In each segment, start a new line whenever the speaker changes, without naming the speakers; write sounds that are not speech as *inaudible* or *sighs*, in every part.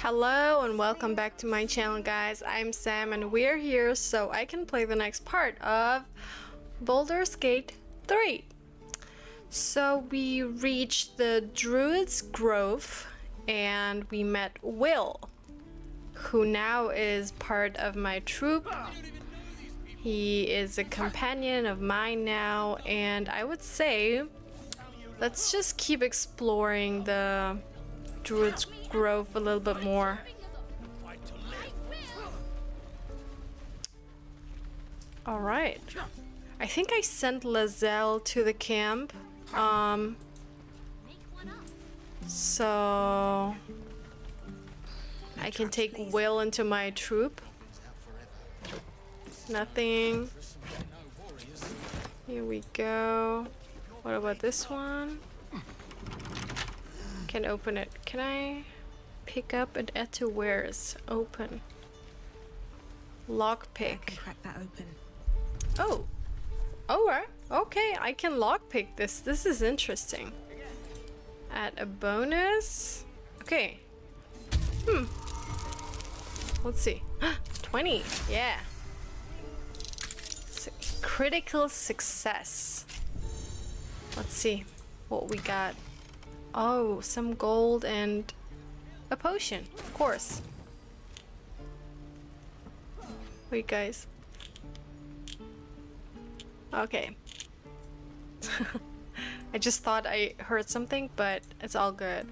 Hello and welcome back to my channel guys, I'm Sam and we're here so I can play the next part of Baldur's Gate 3. So we reached the Druid's Grove and we met Wyll, who now is part of my troop. He is a companion of mine now and I would say let's just keep exploring the Druid's Grove a little bit more. Alright. I think I sent Lae'zel to the camp. Um, so I can take Wyll into my troop. Nothing. Here we go. What about this one? Can open it. Can I pick up and add to wares? Open. Lockpick.
Crack that open.
Oh. Alright. Okay, I can lockpick this. This is interesting. Add a bonus. Okay. Hmm. Let's see. *gasps* 20. Yeah. Su- critical success. Let's see what we got. Oh, some gold and a potion, of course. Wait, guys. Okay. *laughs* I just thought I heard something, but it's all good.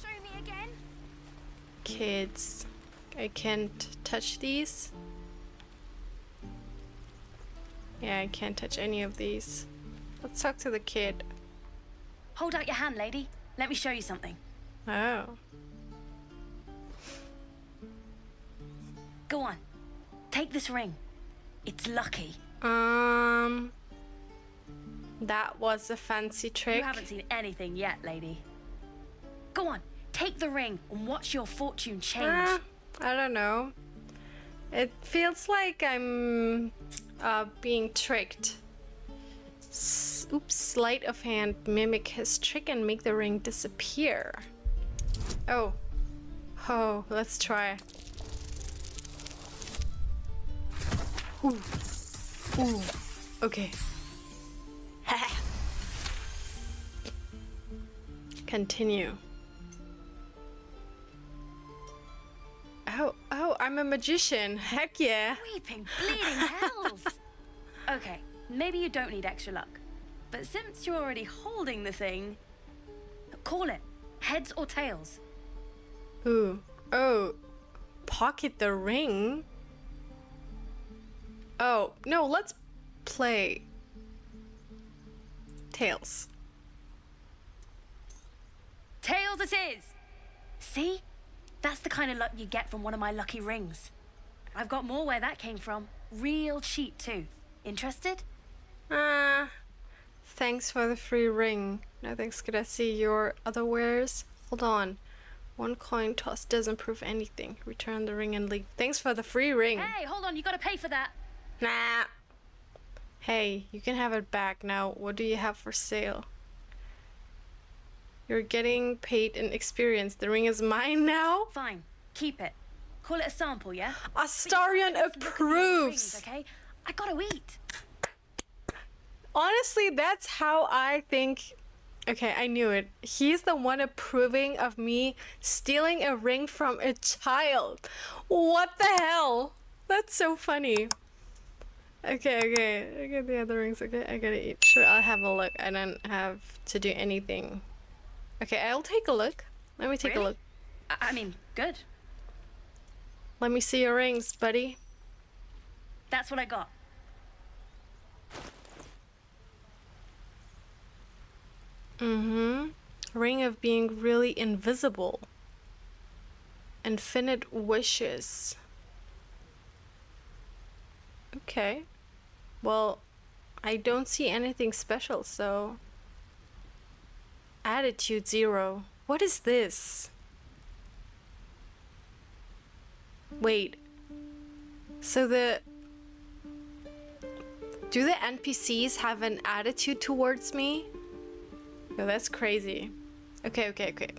Show me again.
Kids. I can't touch these. Yeah, I can't touch any of these. Let's talk to the kid.
Hold out your hand, lady. Let me show you something.
Oh.
Go on. Take this ring. It's lucky.
Um. That was a fancy trick.
You haven't seen anything yet, lady. Go on. Take the ring and watch your fortune change.
Uh, I don't know. It feels like I'm uh, being tricked. Oops, sleight of hand, mimic his trick and make the ring disappear. Oh. Oh, let's try. Ooh. Ooh. Okay. *laughs* Continue. Oh, oh, I'm a magician. Heck yeah.
Weeping, bleeding hells. Maybe you don't need extra luck. But since you're already holding the thing, call it heads or tails.
Ooh. Oh. Pocket the ring? Oh, no, let's play Tails.
Tails it is! See? That's the kind of luck you get from one of my lucky rings. I've got more where that came from. Real cheap, too. Interested?
Ah. Thanks for the free ring. Now thanks, could I see your other wares? Hold on. One coin toss doesn't prove anything. Return the ring and leave. Thanks for the free ring.
Hey, hold on, you gotta pay for that.
Nah. Hey, you can have it back now. What do you have for sale? You're getting paid in experience. The ring is mine now?
Fine, keep it. Call it a sample, yeah? *gasps*
Astarion
Look at the
approves.
rings, okay? I gotta eat.
Honestly, that's how I think. Okay, I knew it. He's the one approving of me stealing a ring from a child. What the hell? That's so funny. Okay, okay. I get the other rings. Okay, I gotta eat. Sure, I'll have a look. I don't have to do anything. Okay, I'll take a look. Let me take a look.
I, I mean, good.
Let me see your rings, buddy.
That's what I got.
Mm-hmm. Ring of being really invisible. Infinite wishes. Okay. Well, I don't see anything special, so. Attitude zero. What is this? Wait. So the. Do the NPCs have an attitude towards me? Yo, that's crazy. Okay, okay, okay.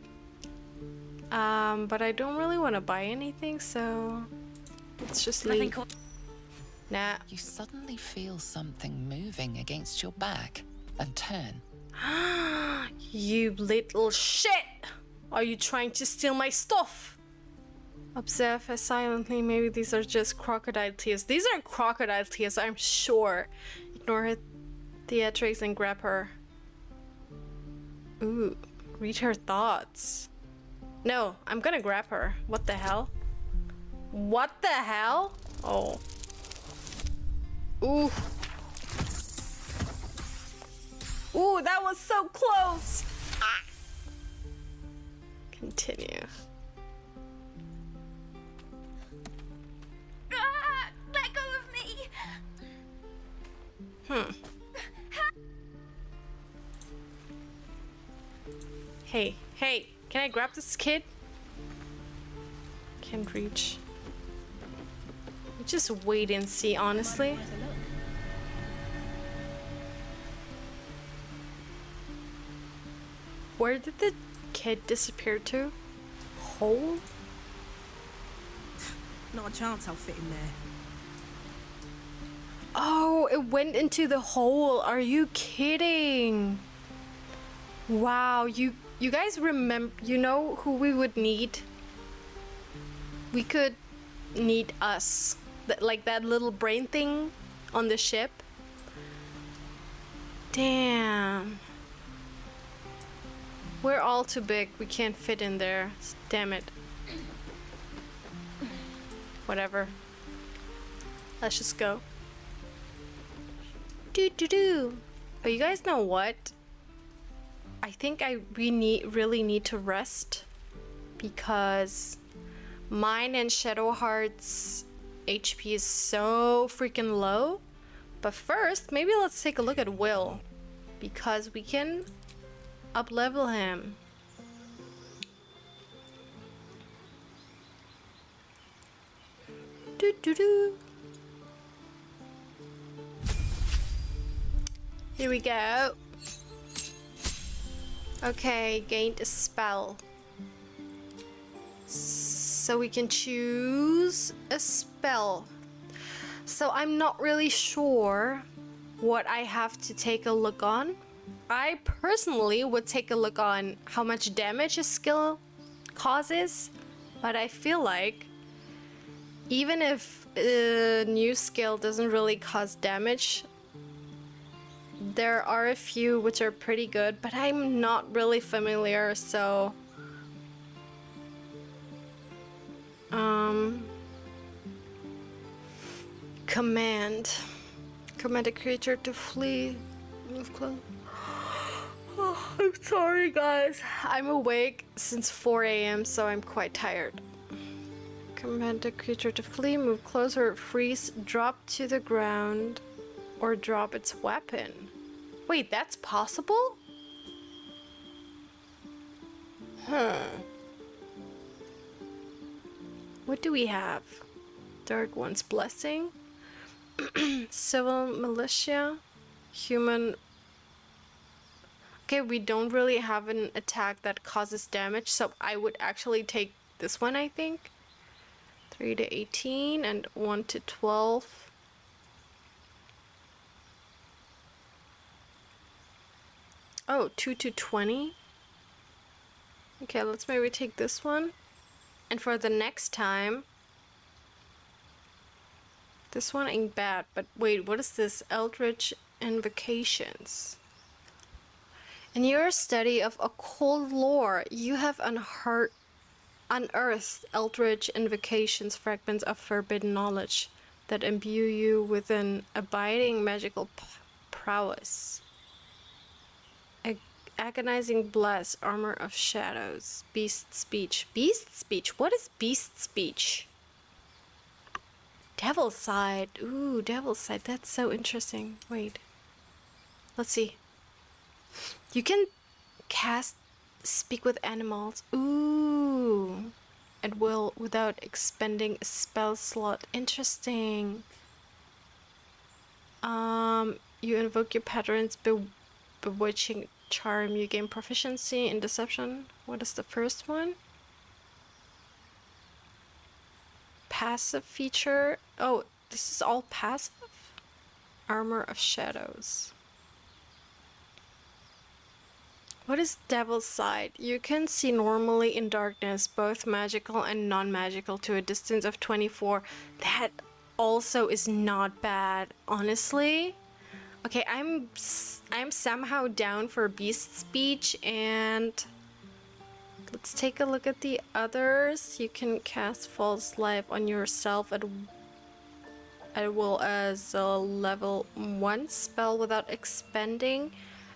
Um, but I don't really want to buy anything, so let's just
Nothing
leave. Nah.
You suddenly feel something moving against your back and turn. *gasps*
You little shit! Are you trying to steal my stuff? Observe her silently. Maybe these are just crocodile tears. These are crocodile tears, I'm sure. Ignore her theatrics and grab her. Ooh, read her thoughts. No, I'm gonna grab her. What the hell? What the hell? Oh. Ooh. Ooh, that was so close. Ah. Continue.
Ah, let go of me!
Hmm. Hey, hey, can I grab this kid? Can't reach. Just wait and see, honestly. Where did the kid disappear to? Hole?
Not a chance I'll fit in there.
Oh, it went into the hole. Are you kidding? Wow, you you guys remember you know who we would need? We could need us. Like that little brain thing on the ship. Damn. We're all too big. We can't fit in there. Damn it. Whatever. Let's just go. Do do do. But you guys know what? I think I we need really need to rest because mine and Shadowheart's HP is so freaking low. But first, maybe let's take a look at Wyll because we can uplevel him. Do do do. Here we go. Okay, gained a spell. So we can choose a spell. So I'm not really sure what I have to take a look on. I personally would take a look on how much damage a skill causes, but I feel like even if a new skill doesn't really cause damage, there are a few which are pretty good, but I'm not really familiar, so um command. Command a creature to flee. Move close. *gasps* Oh, i'm sorry guys. I'm awake since 4 a.m so i'm quite tired. Command a creature to flee move closer freeze drop to the ground or drop its weapon. Wait that's possible? Huh. What do we have? Dark one's blessing? *clears throat* Civil militia? Human? Okay we don't really have an attack that causes damage so i would actually take this one i think. 3 to 18 and 1 to 12 oh 2 to 20 okay let's maybe take this one and for the next time this one ain't bad, but wait, what is this? Eldritch Invocations. In your study of occult lore, you have unearthed Eldritch Invocations fragments of forbidden knowledge that imbue you with an abiding magical prowess. Ag- agonizing blast, armor of shadows, beast speech. Beast speech? What is beast speech? Devil's Sight. Ooh, devil's sight. That's so interesting. Wait. Let's see. You can cast speak with animals. Ooh. At will without expending a spell slot. Interesting. Um, you invoke your patterns be- bewitching charm, you gain proficiency in deception. What is the first one? Passive feature. Oh, this is all passive? Armor of Shadows. What is Devil's Sight? You can see normally in darkness, both magical and non-magical to a distance of 24. That also is not bad, honestly. Okay, I'm I'm somehow down for beast speech and let's take a look at the others. You can cast false life on yourself at at will as a level 1 spell without expending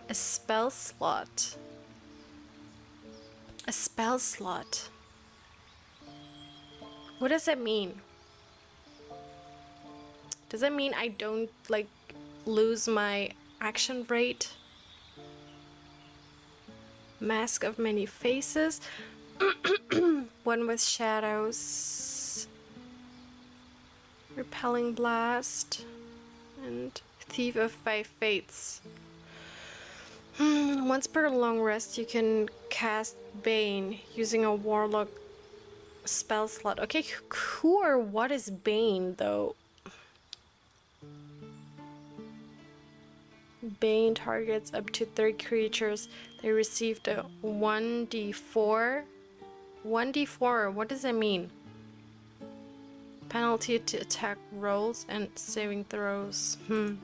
a spell slot. A spell slot. What does that mean? Does that mean I don't like lose my action rate? Mask of many faces. *clears throat* One with shadows. Repelling blast. And Thief of Five Fates. Hmm, once per long rest, you can cast Bane using a Warlock spell slot. Okay, who or what is Bane, though? Bane targets up to three creatures. They received a 1d4. 1d4, what does that mean? Penalty to attack rolls and saving throws. Hmm.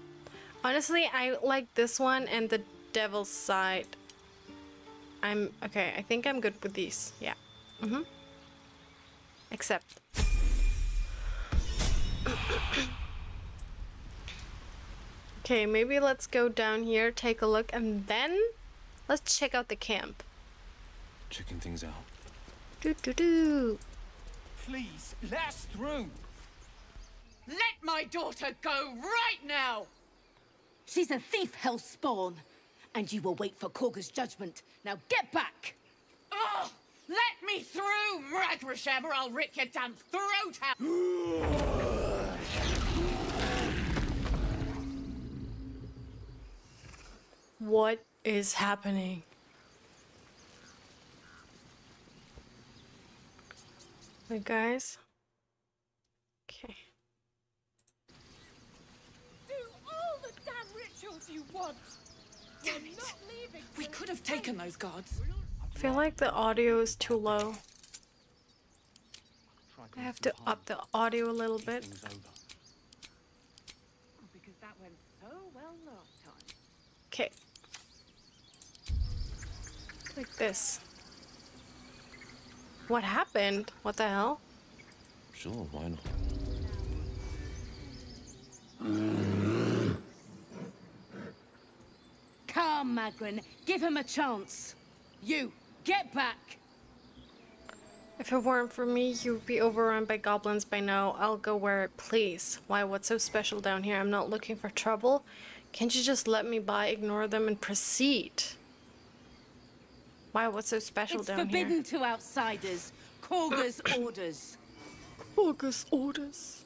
Honestly, I like this one and the devil's sight. I'm okay. I think I'm good with these. Yeah. Mhm. Except. *clears throat* okay, maybe let's go down here, take a look, and then let's check out the camp.
Checking things out.
Do do do.
Please, let us through. Let my daughter go right now!
She's a thief, Hellspawn. And you will wait for Kagha's judgment. Now get back!
Oh, let me through, Ragrasham, or I'll rip your damn throat out! *gasps* *laughs*
What is happening? Wait, guys. Okay.
Do all the damn rituals you want!
Damn it! We could have taken those guards.
I feel like the audio is too low. I have to up the audio a little bit.
Things
Like this. What happened? What the hell?
Sure, why not?
Come, Magrin. Give him a chance. You, get back!
If it weren't for me, you'd be overrun by goblins by now. I'll go where it please. Why, what's so special down here? I'm not looking for trouble. Can't you just let me by, ignore them, and proceed? Why, what's so special
It's
down
forbidden
here?
to outsiders. Kagha's *coughs* orders.
August orders.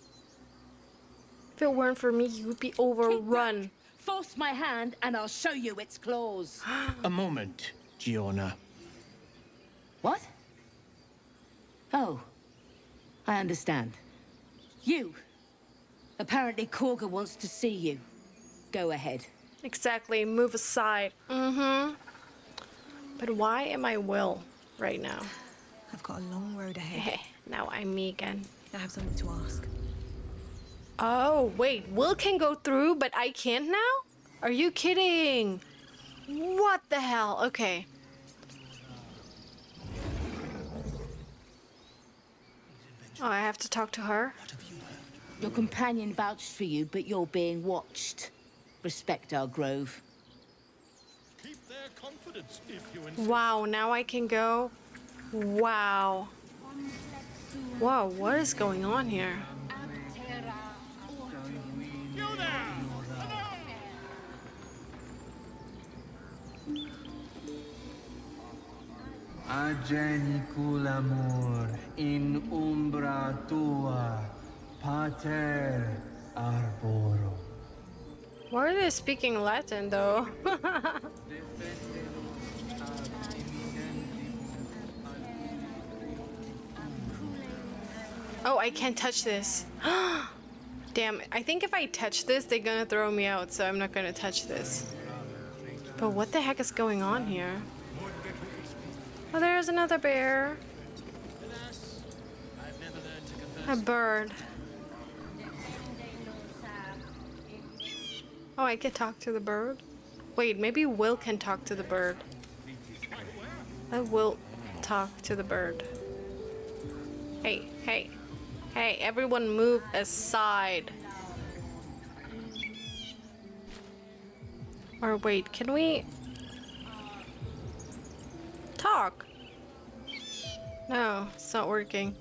If it weren't for me, you'd be overrun.
Force my hand and I'll show you its claws. *gasps*
A moment, Giona.
What? Oh, I understand. You. Apparently Kagha wants to see you. Go ahead.
Exactly, move aside. Mm-hmm. But why am I Wyll right now?
I've got a long road ahead.
Heh, now I'm me again.
I have something to ask.
Oh, wait, Wyll can go through, but I can't now? Are you kidding? What the hell? Okay. Oh, I have to talk to her?
Your companion vouched for you, but you're being watched. Respect our grove.
Keep their confidence if you insist.
Wow, now I can go? Wow. Whoa, what is going on here?
You there!
Agenicul amor in umbra tua, pater arboro.
Why are they speaking Latin though? *laughs* Oh, I can't touch this. *gasps* Damn, I think if I touch this, they're gonna throw me out, so I'm not gonna touch this. But what the heck is going on here? Oh, there's another bear. A bird. Oh, I can talk to the bird? Wait, maybe Wyll can talk to the bird. I will talk to the bird. Hey, hey, hey, everyone move aside. Or wait, can we talk? No, it's not working.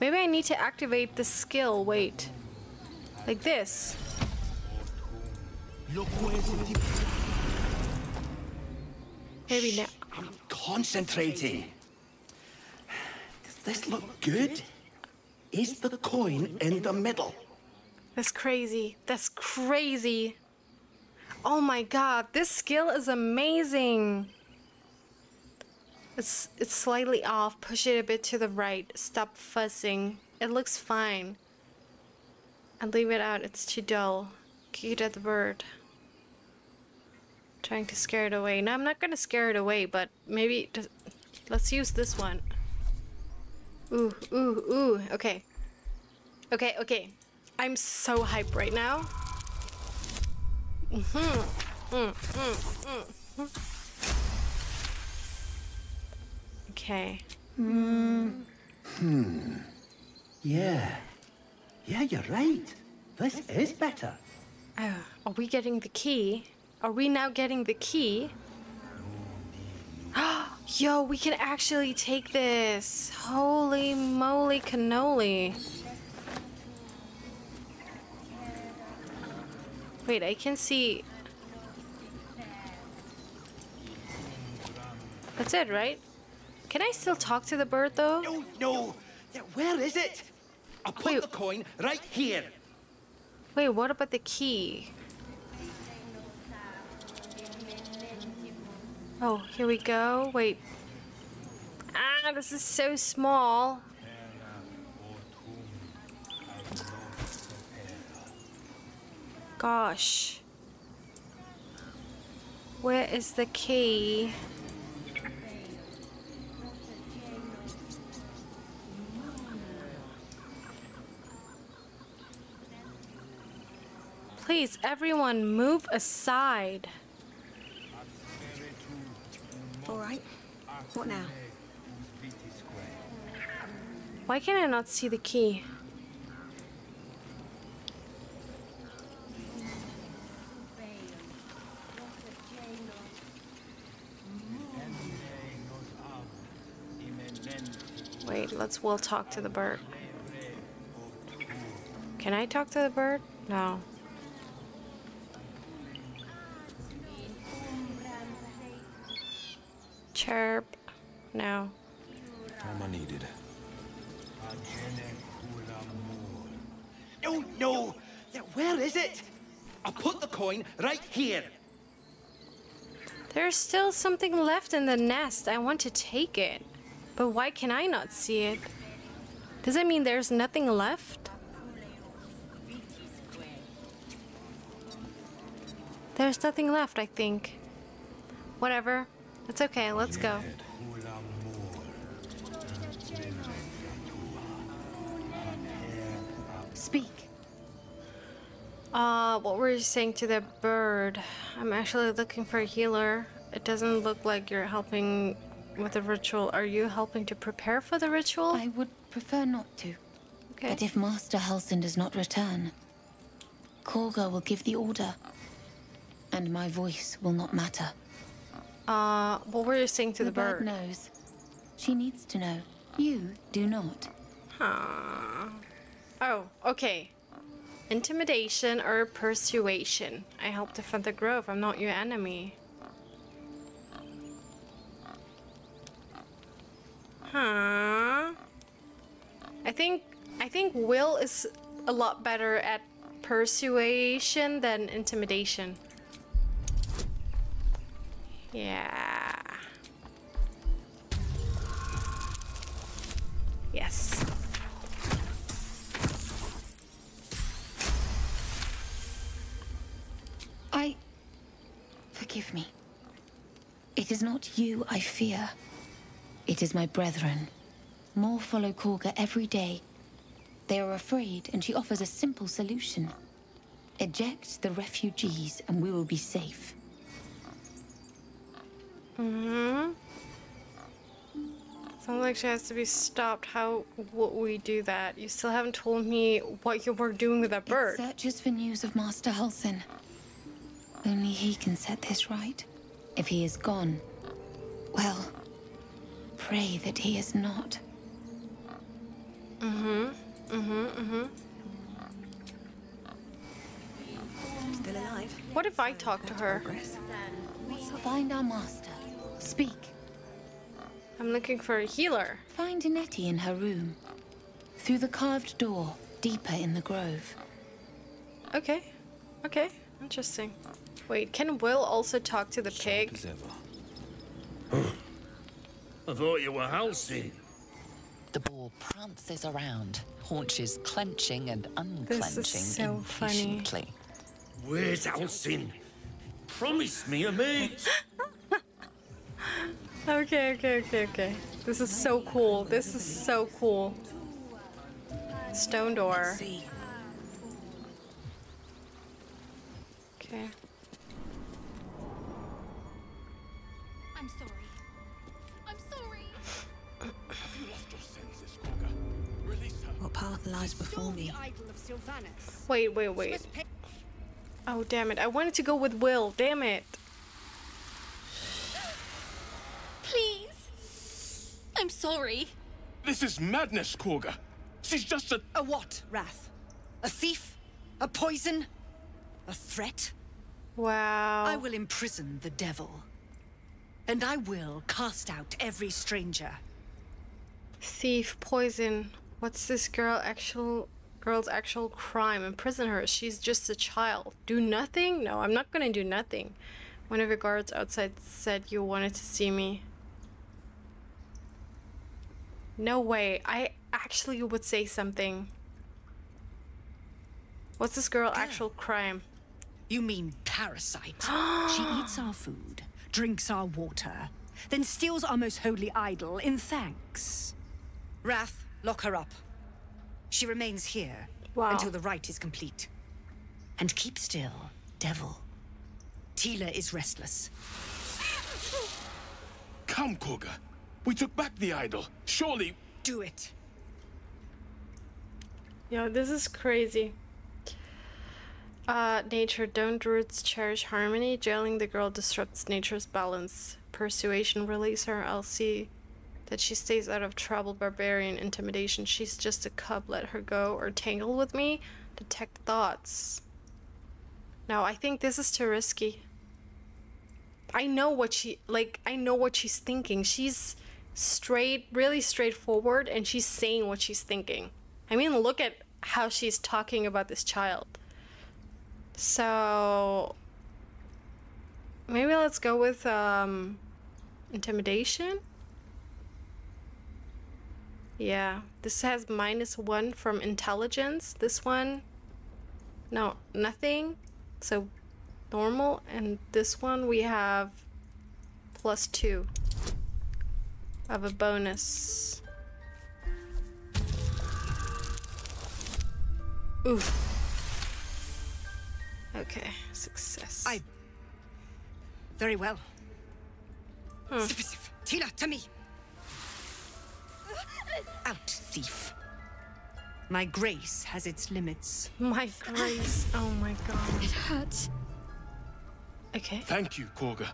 Maybe I need to activate the skill. Wait. Like this. Maybe now.
I'm concentrating. Does this look good? Is the coin in the middle?
That's crazy. That's crazy. Oh my god, this skill is amazing. It's it's slightly off. Push it a bit to the right. Stop fussing. It looks fine. And leave it out. It's too dull. It at the bird. Trying to scare it away. No, I'm not gonna scare it away, but maybe just, let's use this one. Ooh, ooh, ooh. Okay. Okay, okay. I'm so hyped right now. Mm-hmm. Mm, mm, mm. Okay.
Hmm. Yeah. Yeah, you're right. This is better.
Oh, are we getting the key? Are we now getting the key? *gasps* Yo, we can actually take this. Holy moly cannoli. Wait, I can see. That's it, right? Can I still talk to the bird though?
No, no. Where is it? I'll put
Wait.
the coin right here.
Wait, what about the key? Oh, here we go. Wait. Ah, this is so small. Gosh. Where is the key? Please, everyone, move aside.
All right. What now?
Why can I not see the key? Wait, let's we'll talk to the bird. Can I talk to the bird? No. Chirp. No.
Time I needed.
No, no. Yeah, where is it? I'll put the coin right here.
There's still something left in the nest. I want to take it. But why can I not see it? Does it mean there's nothing left? There's nothing left, I think. Whatever. It's okay, let's go.
Speak.
Uh, what were you saying to the bird? I'm actually looking for a healer. It doesn't look like you're helping with the ritual. Are you helping to prepare for the ritual?
I would prefer not to.
Okay.
But if Master Halsin does not return, Kagha will give the order. And my voice will not matter.
Uh, what were you saying to the, bird?
knows. She needs to know. You do not.
Huh. Oh, okay. Intimidation or persuasion. I help defend the grove. I'm not your enemy. Huh. I think I think Wyll is a lot better at persuasion than intimidation. Yeah. Yes.
I... Forgive me. It is not you I fear. It is my brethren. More follow Kagha every day. They are afraid, and she offers a simple solution. Eject the refugees, and we will be safe.
Mm-hmm. Sounds like she has to be stopped. How would we do that? You still haven't told me what you were doing with that bird.
It searches for news of Master Halsin. Only he can set this right. If he is gone, well, pray that he is not.
Mm-hmm. Mm-hmm. Mm-hmm.
Still alive?
What if I talk to her?
We Find our master. Speak.
I'm looking for a healer.
Find Nettie in her room. Through the carved door, deeper in the grove.
Okay. Okay. Interesting. Wait, can Wyll also talk to the pig?
As ever.
I thought you were Halsin.
The boar prances around, haunches clenching and
This is
unclenching
so funny.
impatiently.
Where's Halsin? Promise me a mate. *gasps* *gasps* *gasps*
Okay, okay, okay, okay. This is so cool. This is so cool. Stone door. Okay.
I'm sorry. I'm sorry.
What path lies before me?
Wait, wait, wait. Oh, damn it. I wanted to go with Wyll. Damn it.
I'm sorry.
This is madness, Kagha. She's just a.
A what, Rath? A thief? A poison? A threat?
Wow.
I will imprison the devil. And I will cast out every stranger.
Thief, poison. What's this girl actual girl's actual crime? Imprison her. She's just a child. Do nothing? No, I'm not gonna do nothing. One of your guards outside said you wanted to see me. No way. I actually would say something. What's this girl actual crime?
You mean parasite? *gasps* she eats our food, drinks our water, then steals our most holy idol in thanks. Rath, lock her up. She remains here
Wow.
until the rite is complete. And keep still, devil. Tila is restless.
Come, Kagha. We took back the idol. Surely.
Do it.
Yeah, this is crazy. Uh, nature, don't roots cherish harmony? Jailing the girl disrupts nature's balance. Persuasion, release her. I'll see that she stays out of trouble. Barbarian, intimidation. She's just a cub. Let her go. Or tangle with me. Detect thoughts. No, I think this is too risky. I know what she like. I know what she's thinking. She's straight, really straightforward, and she's saying what she's thinking. I mean, look at how she's talking about this child. So maybe let's go with um, intimidation. Yeah, this has minus one from intelligence. This one, no, nothing. So normal, and this one we have plus two of a bonus. Oof. Okay, success.
I. Very well.
Hmm.
Sif, sif. Tila, to me. Out, thief. My grace has its limits.
My grace. *gasps* Oh my god.
It hurts.
Okay.
Thank you, Kagha.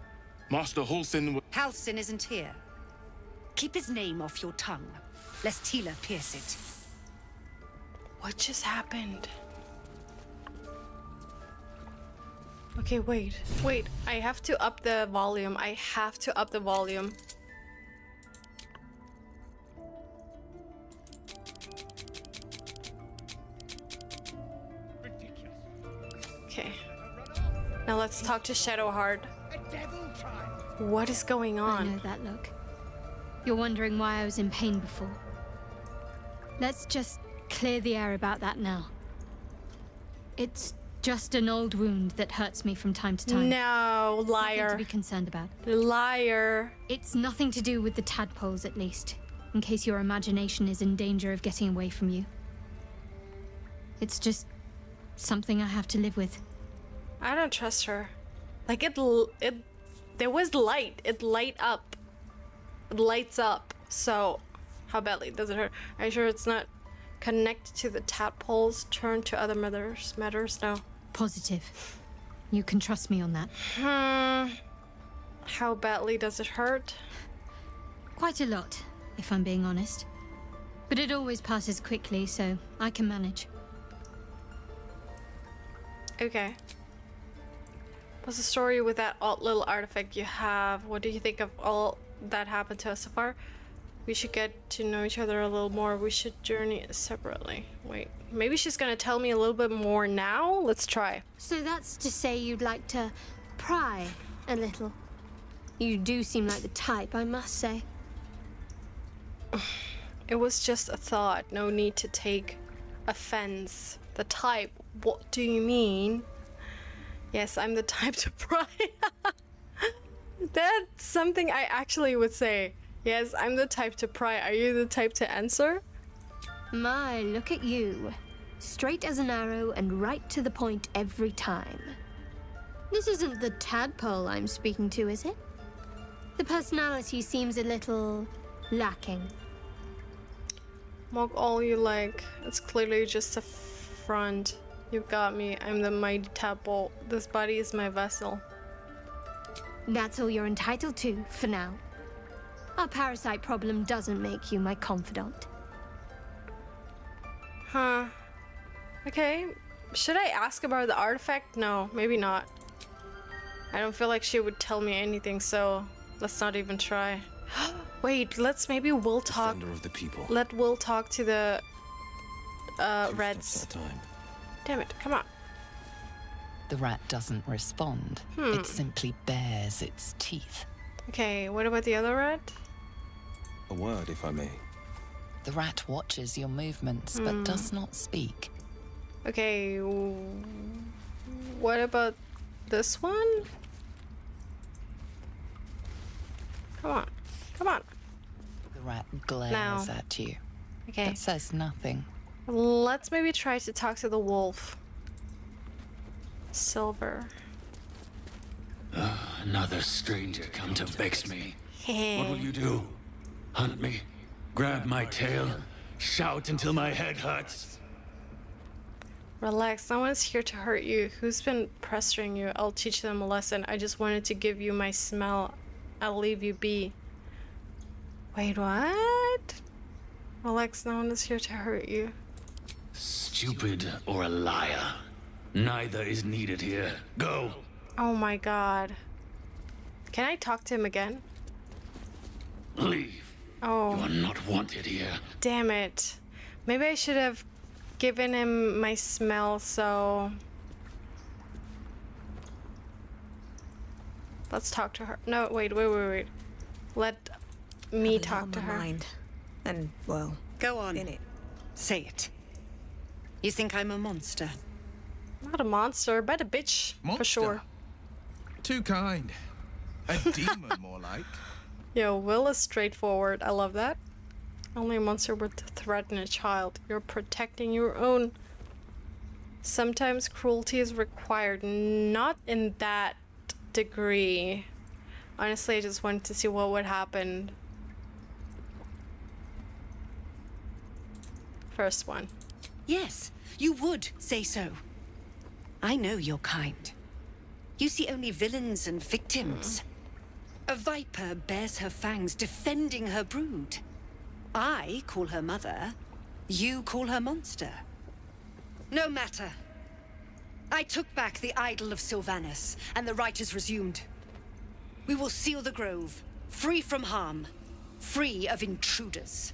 Master Halsin. w-
Halsin isn't here. Keep his name off your tongue, lest Tila pierce it.
What just happened? Okay, wait. Wait, I have to up the volume. I have to up the volume. Okay. Now let's talk to Shadowheart. What is going on?
I
on?
know that look. You're wondering why I was in pain before. Let's just clear the air about that now. It's Just an old wound that hurts me from time to time.
No, liar.
Nothing
liar.
to be concerned about.
Liar.
It's nothing to do with the tadpoles, at least, in case your imagination is in danger of getting away from you. It's just something I have to live with.
I don't trust her. Like it, it, there was light. It light up. Lights up. So, how badly does it hurt? Are you sure it's not connected to the tadpoles? Turn to other matters. Matters. No.
Positive. You can trust me on that.
Hmm. How badly does it hurt?
Quite a lot, if I'm being honest. But it always passes quickly, so I can manage.
Okay. What's the story with that odd little artifact you have? What do you think of all that happened to us so far? We should get to know each other a little more. We should journey separately. Wait, maybe she's gonna tell me a little bit more now? Let's try.
So that's to say you'd like to pry a little. You do seem like the type, I must say. *sighs*
It was just a thought. No need to take offense. The type. What do you mean? Yes, I'm the type to *laughs* pry. That's something I actually would say. Yes, I'm the type to pry. Are you the type to answer?
My, look at you. Straight as an arrow and right to the point every time. This isn't the tadpole I'm speaking to, is it? The personality seems a little lacking.
Mock all you like. It's clearly just a front. You've got me. I'm the mighty tadpole. This body is my vessel.
That's all you're entitled to for now. Our parasite problem doesn't make you my confidant.
Huh. Okay. Should I ask about the artifact? No, maybe not. I don't feel like she would tell me anything, so let's not even try. *gasps* Wait, let's maybe Wyll talk.
Defender of the people.
Let Wyll talk to the uh, Reds.
steps at time.
Damn it, come on.
The rat doesn't respond.
Hmm.
It simply bares its teeth.
Okay, what about the other rat?
A word, if I may.
The rat watches your movements
Hmm.
but does not speak.
Okay, what about this one? Come on, come on.
The rat glares
Now.
at you.
Okay.
It says nothing.
Let's maybe try to talk to the wolf. Silver.
Ah, another stranger come to vex me. *laughs* What will you do? Hunt me? Grab my tail? Shout until my head hurts?
Relax, no one's here to hurt you. Who's been pestering you? I'll teach them a lesson. I just wanted to give you my smell. I'll leave you be. Wait, what? Relax, no one is here to hurt you.
Stupid or a liar? Neither is needed here. Go!
Oh my god. Can I talk to him again?
Leave.
Oh.
You are not wanted here.
Damn it. Maybe I should have given him my smell so. Let's talk to her. No, wait, wait, wait, wait. Let me
Have a lot
talk to
my
her.
Mind. And, well,
Go on.
in it.
Say it. You think I'm a monster?
Not a monster, but a bitch. For sure.
Too kind. A demon, more like. *laughs*
Yo, Wyll is straightforward. I love that. Only a monster would threaten a child. You're protecting your own. Sometimes cruelty is required, not in that degree. Honestly, I just wanted to see what would happen. First one.
Yes, you would say so. I know your kind. You see only villains and victims. A viper bears her fangs defending her brood. I call her mother. You call her monster. No matter. I took back the idol of Silvanus, and the rite is resumed. We will seal the grove, free from harm, free of intruders.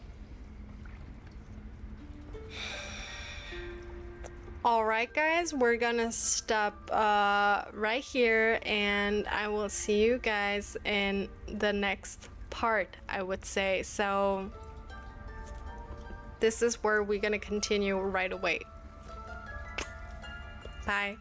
Alright, guys, we're gonna stop uh, right here, and I will see you guys in the next part, I would say. So, this is where we're gonna continue right away. Bye.